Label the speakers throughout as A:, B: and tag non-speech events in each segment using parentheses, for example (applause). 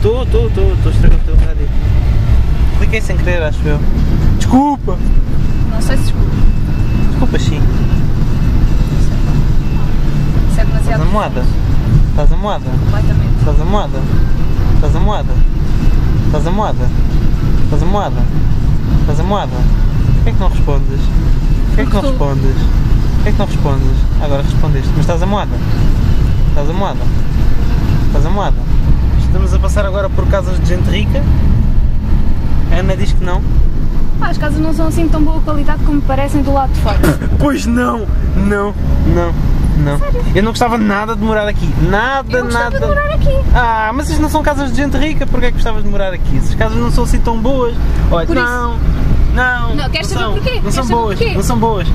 A: Estou, estou, estou, estou a estragar o teu rádio. Cliquei sem querer, acho eu. Desculpa!
B: Não sei se desculpa.
A: Desculpa, sim.
B: Isso é
A: Estás
B: demasiado
A: amoada? Estás amoada?
B: completamente.
A: Estás amoada? Estás amoada? Estás amoada? Estás amoada? Estás amoada? Porquê é que não respondes? Porquê é que não respondes? Porquê é que não respondes? Agora respondeste, mas estás amoada? Estás amoada? Estás amoada? Estamos a passar agora por casas de gente rica. A Ana diz que não.
B: As casas não são assim de tão boa qualidade como parecem do lado de fora. (coughs)
A: Pois não, não, não, não. Eu não gostava nada de morar aqui. Nada,
B: Eu
A: nada.
B: de morar aqui.
A: Ah, mas isto não são casas de gente rica, porquê é que gostavas de morar aqui? Essas casas não são assim tão boas. Olha,
B: Por isso.
A: não, não,
B: Não, queres saber
A: são,
B: porquê?
A: Não
B: Queres
A: são boas,
B: porquê?
A: não são boas.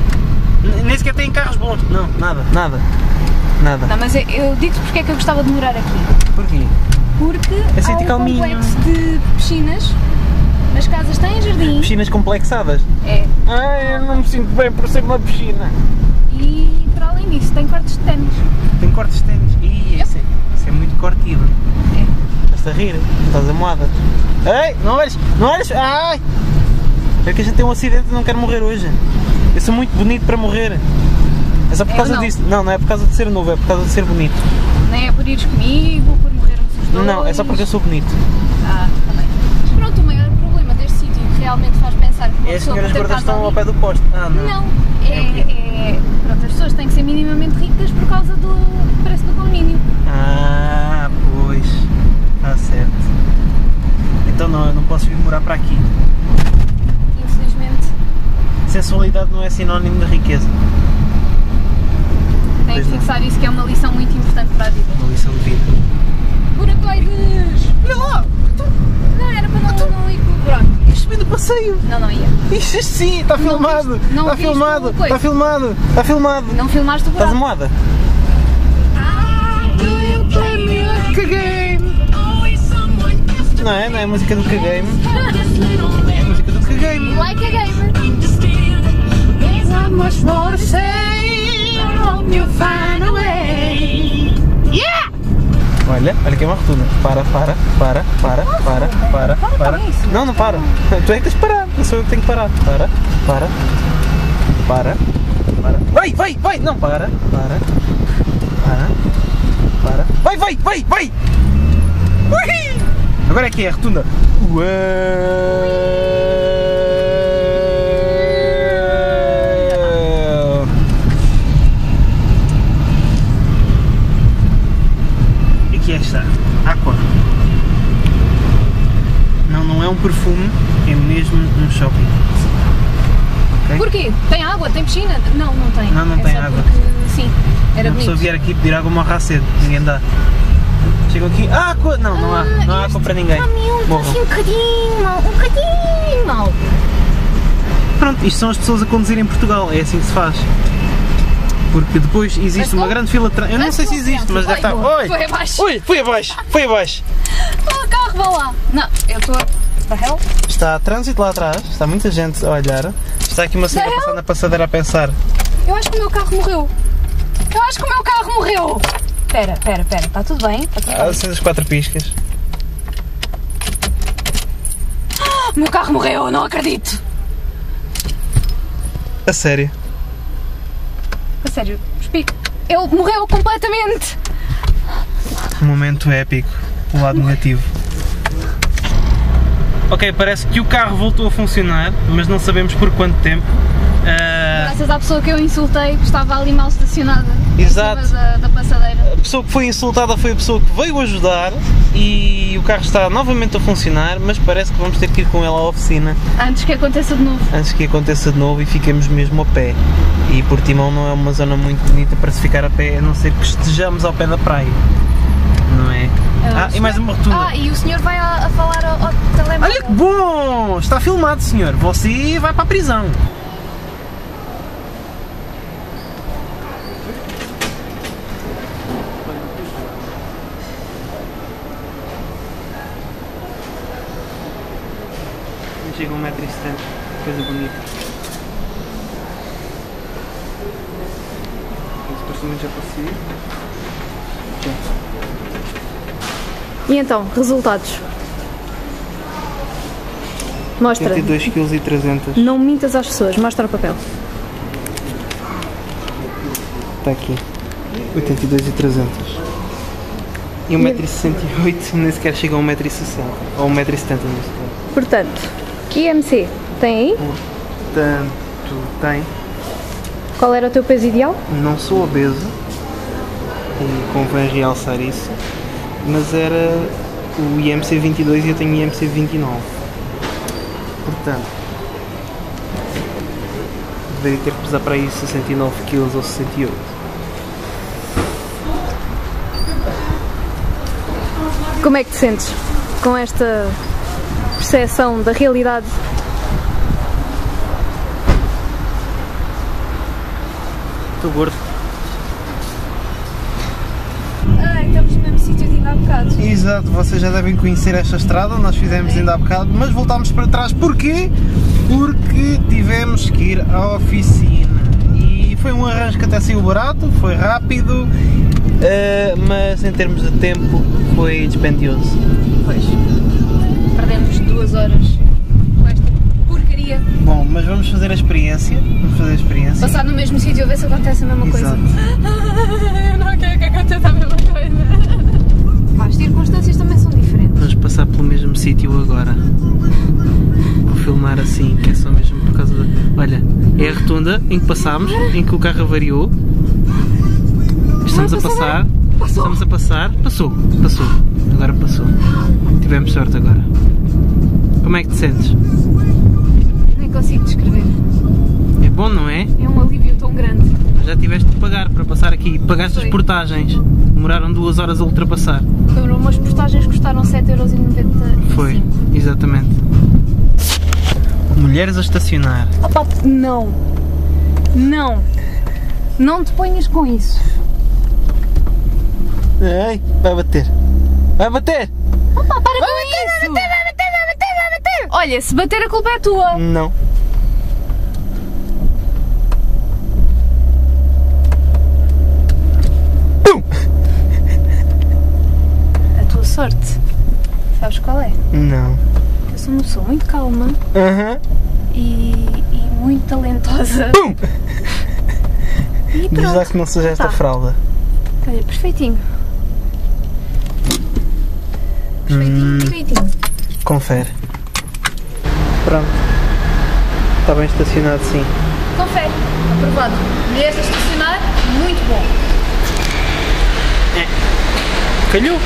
A: Nem sequer têm carros bons. Não, nada, nada, nada.
B: Não, mas eu, eu digo-te porque é que eu gostava de morar aqui.
A: Porquê?
B: Porque
A: É sítio
B: há um
A: calminho.
B: complexo de piscinas. As casas têm jardim.
A: Piscinas complexadas.
B: É.
A: Ai, eu não me sinto bem por ser uma piscina.
B: E para além disso, tem quartos de ténis.
A: Tem cortes de ténis. Ih, isso é, isso é muito cortivo.
B: É.
A: Estás a rir? Estás a moada? Ei, não olhes, não olhes! Ai! É que a gente tem um acidente e não quero morrer hoje. Eu sou muito bonito para morrer. É só por
B: Eu
A: causa
B: não.
A: disso. Não, não é por causa de ser novo, é por causa de ser bonito.
B: Nem é por ires comigo,
A: Não, é só porque eu sou bonito.
B: Ah, também. Mas pronto, o maior problema deste sítio que realmente faz pensar que uma
A: É as senhoras gordas estão ao pé do poste. Ah, não.
B: Não, é, é. Pronto, as pessoas têm que ser minimamente ricas por causa do preço do condomínio.
A: Ah, pois. Está certo. Então não, eu não posso vir morar para aqui.
B: Infelizmente,
A: Sensualidade não é sinónimo de riqueza.
B: tem que fixar isso que é uma lição muito importante para a vida.
A: Uma lição de vida.
B: Buracoides!
A: Olha lá!
B: Não, era para não, não ir pelo buraco.
A: Isto vem do passeio!
B: Não, não ia.
A: Isto sim, está
B: Não
A: filmado!
B: viste- não
A: Está filmado!
B: o coisa?
A: Está filmado! Está filmado!
B: Não filmaste o
A: Estás
B: buraco.
A: moada? Não é? Não é a música do K-Game? É a música do K-Game!
B: Like a gamer.
A: Olha, olha que é uma rotunda. Para, para, para, para, para, para,
B: Para.
A: Não, não para. (laughs) Tu é que tens de parar. Não sou eu que tenho que parar. Para, para, para, para. Vai, vai, vai! Não, para, para, para, para. Vai, vai, vai, vai! Ui! Agora é que é a rotunda. Uau! E aqui é esta Aqua. Não, não é um perfume, é mesmo um shopping. Ok?
B: Porquê? Tem água? Tem piscina? Não, não tem.
A: Não, não
B: É
A: tem água.
B: Porque, sim, era
A: pessoa
B: bonito.
A: vier aqui pedir água morre cedo, ninguém dá. Chegam aqui, ah, água! Não, não há,
B: Ah,
A: não há água para ninguém.
B: Caminhão está assim um bocadinho mal, um bocadinho mal.
A: Pronto, isto são as pessoas a conduzir em Portugal, é assim que se faz. Porque depois existe uma grande fila de trânsito. Eu não sei se existe, mas deve estar. Oi!
B: Foi abaixo.
A: Oi, foi abaixo, foi abaixo. (laughs)
B: Oh, carro, vá lá. Não, eu estou. Hell?
A: Está trânsito lá atrás, está muita gente a olhar. Está aqui uma senhora passando na passadeira a pensar.
B: Eu acho que o meu carro morreu. Eu acho que o meu carro morreu. Espera, espera, espera. Está tudo bem? Está tudo
A: Ah,
B: bem.
A: acende as quatro piscas.
B: O meu carro morreu, não acredito.
A: A sério.
B: A sério, explico. Ele morreu completamente.
A: Um momento épico, o lado negativo. Ok, parece que o carro voltou a funcionar, mas não sabemos por quanto tempo. Ah,
B: Graças à pessoa que eu insultei, que estava ali mal estacionada.
A: Exato.
B: Da, da passadeira.
A: a pessoa que foi insultada foi a pessoa que veio ajudar e o carro está novamente a funcionar, mas parece que vamos ter que ir com ela à oficina
B: Antes que aconteça de novo.
A: antes que aconteça de novo e fiquemos mesmo a pé. E Portimão não é uma zona muito bonita para se ficar a pé, a não ser que estejamos ao pé da praia. Não é? Ah, e mais uma rotunda.
B: Ah, e o senhor vai a, a falar ao, ao telemóvel.
A: Olha que bom! Está filmado, senhor. Você vai para a prisão. Chega a 1,70m, coisa bonita. Supostamente já posso ir. Já.
B: E então, resultados? Mostra.
A: 82 kg e 300.
B: Não mintas às pessoas, mostra o papel.
A: Está aqui. 82 e 300. E 1,68m nem sequer chega a 1,60m. Ou 1,70m neste caso.
B: Portanto, IMC, tem aí?
A: Portanto, tem.
B: Qual era o teu peso ideal?
A: Não sou obeso. E convém realçar isso. Mas era o IMC 22 e eu tenho IMC 29. Portanto, deveria ter que pesar para aí 69 kg ou 68.
B: Como é que te sentes com esta percepção da realidade?
A: Estou gordo.
B: Ai, estamos no mesmo
A: Exato, vocês já devem conhecer esta estrada, nós fizemos ainda há bocado, mas voltámos para trás. Porquê? Porque tivemos que ir à oficina. E foi um arranjo que até saiu barato, foi rápido, eh, mas em termos de tempo foi dispendioso.
B: Pois. Perdemos duas horas com esta porcaria.
A: Bom, mas vamos fazer a experiência. Vamos fazer a experiência.
B: Passar no mesmo sítio a ver se acontece a mesma coisa.
A: Exato.
B: Eu (laughs)
A: em que passámos, em que o carro avariou. Estamos a passar. Estamos a passar. Passou, passou. Agora passou. Tivemos sorte agora. Como é que te sentes?
B: Nem consigo descrever.
A: É bom, não é?
B: É um alívio tão grande.
A: Já tiveste de pagar para passar aqui. Pagaste as portagens. Demoraram duas horas a ultrapassar.
B: Foram umas postagens que custaram 7,95€.
A: Foi, exatamente. Mulheres a estacionar.
B: Opa, não. Não. Não te ponhas com isso.
A: Ei, vai bater. Vai bater!
B: Opa, para com isso. Vai bater, vai bater, vai bater, vai bater. Olha, se bater a culpa é tua.
A: Não. Pum!
B: A tua sorte. Sabes qual é?
A: Não.
B: Eu sou uma pessoa muito calma
A: Aham.
B: e, e muito talentosa.
A: Pum!
B: E
A: Diz lá
B: pronto.
A: que não seja esta
B: Tá.
A: fralda.
B: Olha, perfeitinho. Perfeitinho,
A: Hum.
B: perfeitinho.
A: Confere. Pronto. Está bem estacionado sim.
B: Confere. Aprovado. Mulheres a estacionar, muito bom.
A: Calhou?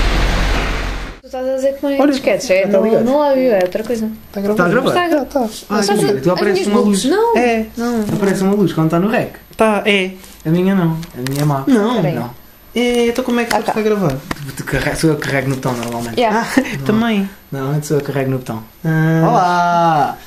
B: Tu estás a dizer que não é
A: Olha,
B: disquetes, é
A: está
B: no, no áudio, é outra coisa.
A: Está a gravar?
C: Está a gravar?
B: Está a gra-
A: Tá, tá.
C: Ah,
B: a-
C: então aparece uma luz.
B: books, Não.
A: É.
B: Não.
C: Aparece uma luz quando está no rec.
A: Tá, é.
C: A minha não. A minha é má.
A: Não.
C: Não.
A: É, então como é que
B: Ah, tá.
A: está a gravar?
C: Tu Sou eu que carrego no botão normalmente.
B: Yeah.
A: Ah, (laughs) também.
C: Normalmente sou eu que carrego no botão.
A: Ah,
C: Olá!